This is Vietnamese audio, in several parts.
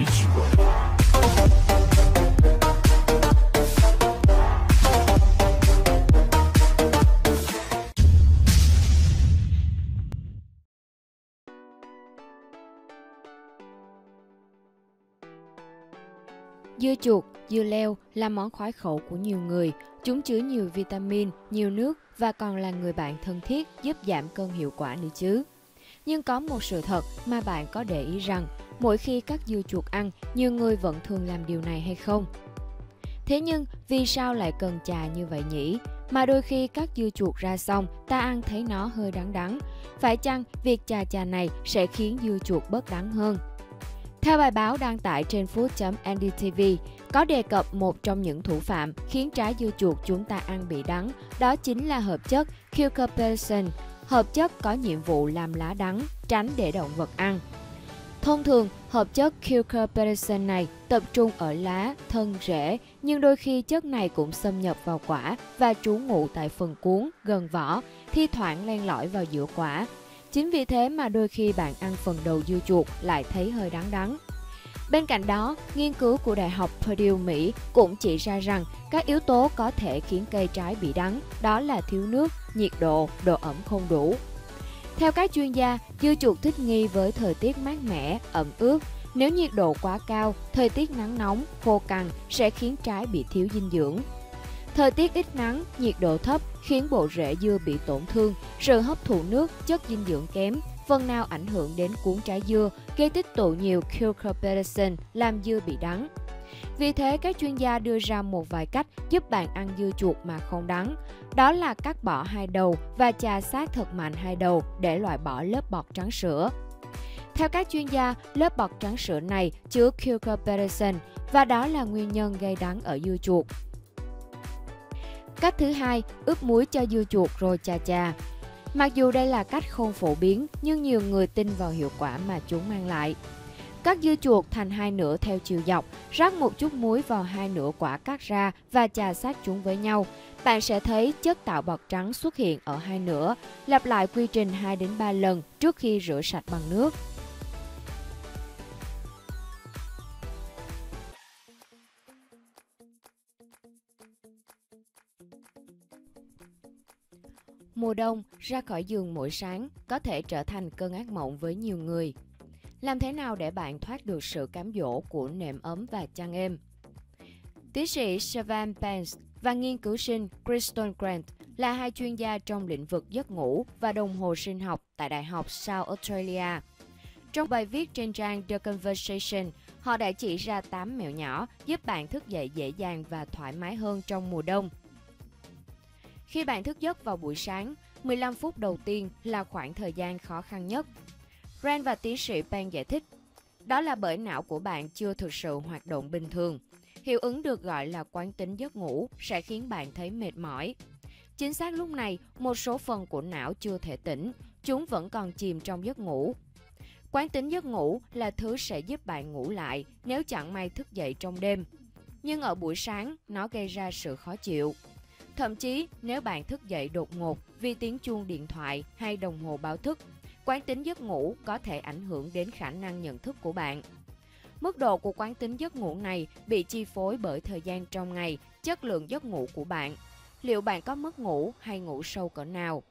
Dưa chuột, dưa leo là món khoái khẩu của nhiều người. Chúng chứa nhiều vitamin, nhiều nước và còn là người bạn thân thiết giúp giảm cân hiệu quả nữa chứ. Nhưng có một sự thật mà bạn có để ý rằng mỗi khi cắt dưa chuột ăn, nhiều người vẫn thường làm điều này hay không? Thế nhưng vì sao lại cần chà như vậy nhỉ? Mà đôi khi cắt dưa chuột ra xong, ta ăn thấy nó hơi đắng đắng. Phải chăng việc chà chà này sẽ khiến dưa chuột bớt đắng hơn? Theo bài báo đăng tải trên food.ndtv, có đề cập một trong những thủ phạm khiến trái dưa chuột chúng ta ăn bị đắng, đó chính là hợp chất cucurbitacin. Hợp chất có nhiệm vụ làm lá đắng, tránh để động vật ăn. Thông thường, hợp chất cucurbitacin này tập trung ở lá, thân, rễ, nhưng đôi khi chất này cũng xâm nhập vào quả và trú ngụ tại phần cuống, gần vỏ, thi thoảng len lỏi vào giữa quả, Chính vì thế mà đôi khi bạn ăn phần đầu dưa chuột lại thấy hơi đắng đắng. Bên cạnh đó, nghiên cứu của Đại học Purdue Mỹ cũng chỉ ra rằng các yếu tố có thể khiến cây trái bị đắng, đó là thiếu nước, nhiệt độ, độ ẩm không đủ. Theo các chuyên gia, dưa chuột thích nghi với thời tiết mát mẻ, ẩm ướt. Nếu nhiệt độ quá cao, thời tiết nắng nóng, khô cằn sẽ khiến trái bị thiếu dinh dưỡng. Thời tiết ít nắng, nhiệt độ thấp khiến bộ rễ dưa bị tổn thương, sự hấp thụ nước, chất dinh dưỡng kém, phần nào ảnh hưởng đến cuốn trái dưa, gây tích tụ nhiều cucurbitacin, làm dưa bị đắng. Vì thế, các chuyên gia đưa ra một vài cách giúp bạn ăn dưa chuột mà không đắng. Đó là cắt bỏ hai đầu và chà sát thật mạnh hai đầu để loại bỏ lớp bọt trắng sữa. Theo các chuyên gia, lớp bọt trắng sữa này chứa cucurbitacin và đó là nguyên nhân gây đắng ở dưa chuột. Cách thứ hai, ướp muối cho dưa chuột rồi chà chà. Mặc dù đây là cách không phổ biến, nhưng nhiều người tin vào hiệu quả mà chúng mang lại. Cắt dưa chuột thành hai nửa theo chiều dọc, rắc một chút muối vào hai nửa quả cắt ra và chà sát chúng với nhau. Bạn sẽ thấy chất tạo bọt trắng xuất hiện ở hai nửa. Lặp lại quy trình 2 đến 3 lần trước khi rửa sạch bằng nước. Mùa đông, ra khỏi giường mỗi sáng có thể trở thành cơn ác mộng với nhiều người. Làm thế nào để bạn thoát được sự cám dỗ của nệm ấm và chăn êm? Tiến sĩ Savan Pence và nghiên cứu sinh Kristen Grant là hai chuyên gia trong lĩnh vực giấc ngủ và đồng hồ sinh học tại Đại học South Australia. Trong bài viết trên trang The Conversation, họ đã chỉ ra 8 mẹo nhỏ giúp bạn thức dậy dễ dàng và thoải mái hơn trong mùa đông. Khi bạn thức giấc vào buổi sáng, 15 phút đầu tiên là khoảng thời gian khó khăn nhất. Rand và tiến sĩ Pan giải thích, đó là bởi não của bạn chưa thực sự hoạt động bình thường. Hiệu ứng được gọi là quán tính giấc ngủ sẽ khiến bạn thấy mệt mỏi. Chính xác lúc này, một số phần của não chưa thể tỉnh, chúng vẫn còn chìm trong giấc ngủ. Quán tính giấc ngủ là thứ sẽ giúp bạn ngủ lại nếu chẳng may thức dậy trong đêm. Nhưng ở buổi sáng, nó gây ra sự khó chịu. Thậm chí, nếu bạn thức dậy đột ngột vì tiếng chuông điện thoại hay đồng hồ báo thức, quán tính giấc ngủ có thể ảnh hưởng đến khả năng nhận thức của bạn. Mức độ của quán tính giấc ngủ này bị chi phối bởi thời gian trong ngày, chất lượng giấc ngủ của bạn. Liệu bạn có mất ngủ hay ngủ sâu cỡ nào?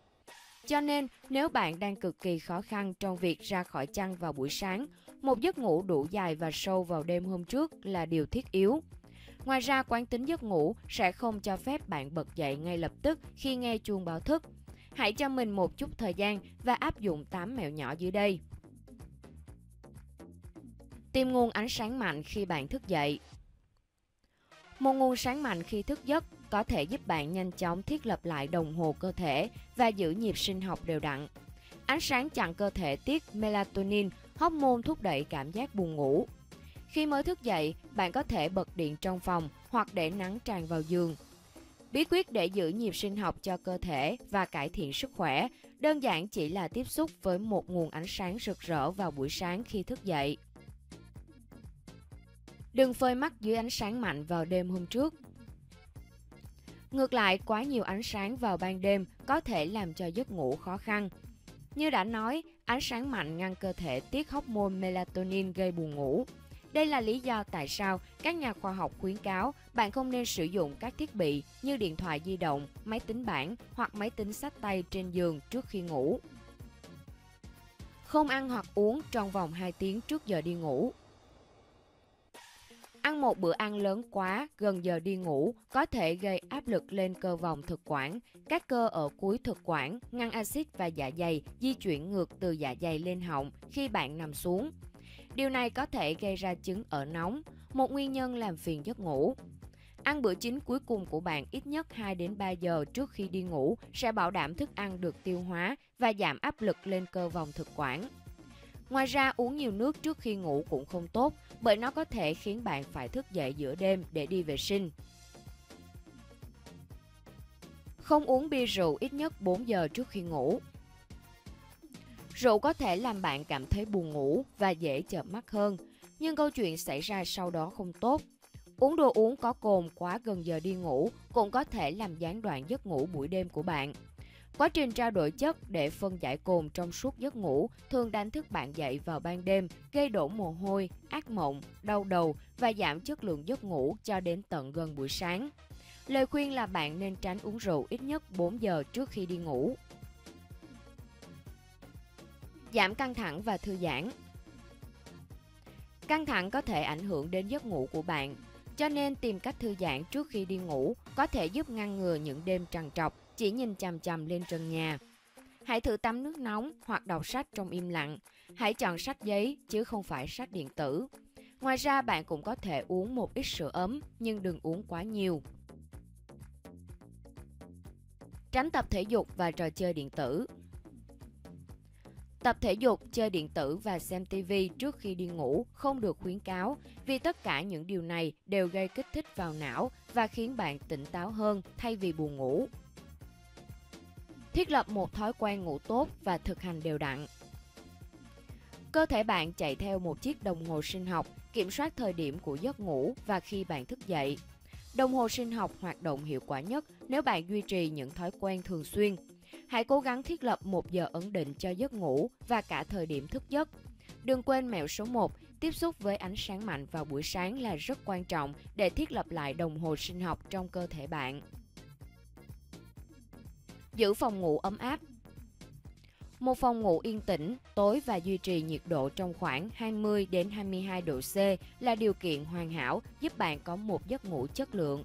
Cho nên, nếu bạn đang cực kỳ khó khăn trong việc ra khỏi chăn vào buổi sáng, một giấc ngủ đủ dài và sâu vào đêm hôm trước là điều thiết yếu. Ngoài ra, quán tính giấc ngủ sẽ không cho phép bạn bật dậy ngay lập tức khi nghe chuông báo thức. Hãy cho mình một chút thời gian và áp dụng 8 mẹo nhỏ dưới đây. Tìm nguồn ánh sáng mạnh khi bạn thức dậy. Một nguồn sáng mạnh khi thức giấc có thể giúp bạn nhanh chóng thiết lập lại đồng hồ cơ thể và giữ nhịp sinh học đều đặn. Ánh sáng chặn cơ thể tiết melatonin, hormone thúc đẩy cảm giác buồn ngủ. Khi mới thức dậy, bạn có thể bật điện trong phòng hoặc để nắng tràn vào giường. Bí quyết để giữ nhịp sinh học cho cơ thể và cải thiện sức khỏe đơn giản chỉ là tiếp xúc với một nguồn ánh sáng rực rỡ vào buổi sáng khi thức dậy. Đừng phơi mắt dưới ánh sáng mạnh vào đêm hôm trước. Ngược lại, quá nhiều ánh sáng vào ban đêm có thể làm cho giấc ngủ khó khăn. Như đã nói, ánh sáng mạnh ngăn cơ thể tiết hormone melatonin gây buồn ngủ. Đây là lý do tại sao các nhà khoa học khuyến cáo bạn không nên sử dụng các thiết bị như điện thoại di động, máy tính bảng hoặc máy tính sách tay trên giường trước khi ngủ. Không ăn hoặc uống trong vòng 2 tiếng trước giờ đi ngủ. Ăn một bữa ăn lớn quá gần giờ đi ngủ có thể gây áp lực lên cơ vòng thực quản, các cơ ở cuối thực quản, ngăn axit và dạ dày di chuyển ngược từ dạ dày lên họng khi bạn nằm xuống. Điều này có thể gây ra chứng ở nóng, một nguyên nhân làm phiền giấc ngủ. Ăn bữa chính cuối cùng của bạn ít nhất 2 đến 3 giờ trước khi đi ngủ sẽ bảo đảm thức ăn được tiêu hóa và giảm áp lực lên cơ vòng thực quản. Ngoài ra uống nhiều nước trước khi ngủ cũng không tốt bởi nó có thể khiến bạn phải thức dậy giữa đêm để đi vệ sinh. Không uống bia rượu ít nhất 4 giờ trước khi ngủ. Rượu có thể làm bạn cảm thấy buồn ngủ và dễ chợp mắt hơn, nhưng câu chuyện xảy ra sau đó không tốt. Uống đồ uống có cồn quá gần giờ đi ngủ cũng có thể làm gián đoạn giấc ngủ buổi đêm của bạn. Quá trình trao đổi chất để phân giải cồn trong suốt giấc ngủ thường đánh thức bạn dậy vào ban đêm, gây đổ mồ hôi, ác mộng, đau đầu và giảm chất lượng giấc ngủ cho đến tận gần buổi sáng. Lời khuyên là bạn nên tránh uống rượu ít nhất 4 giờ trước khi đi ngủ. Giảm căng thẳng và thư giãn Căng thẳng có thể ảnh hưởng đến giấc ngủ của bạn, cho nên tìm cách thư giãn trước khi đi ngủ có thể giúp ngăn ngừa những đêm trằn trọc chỉ nhìn chằm chằm lên trần nhà. Hãy thử tắm nước nóng hoặc đọc sách trong im lặng. Hãy chọn sách giấy chứ không phải sách điện tử. Ngoài ra bạn cũng có thể uống một ít sữa ấm nhưng đừng uống quá nhiều. Tránh tập thể dục và trò chơi điện tử. Tập thể dục, chơi điện tử và xem TV trước khi đi ngủ không được khuyến cáo vì tất cả những điều này đều gây kích thích vào não và khiến bạn tỉnh táo hơn thay vì buồn ngủ. Thiết lập một thói quen ngủ tốt và thực hành đều đặn. Cơ thể bạn chạy theo một chiếc đồng hồ sinh học kiểm soát thời điểm của giấc ngủ và khi bạn thức dậy. Đồng hồ sinh học hoạt động hiệu quả nhất nếu bạn duy trì những thói quen thường xuyên. Hãy cố gắng thiết lập một giờ ấn định cho giấc ngủ và cả thời điểm thức giấc. Đừng quên mẹo số 1, tiếp xúc với ánh sáng mạnh vào buổi sáng là rất quan trọng để thiết lập lại đồng hồ sinh học trong cơ thể bạn. Giữ phòng ngủ ấm áp một phòng ngủ yên tĩnh, tối và duy trì nhiệt độ trong khoảng 20 đến 22 độ C là điều kiện hoàn hảo giúp bạn có một giấc ngủ chất lượng.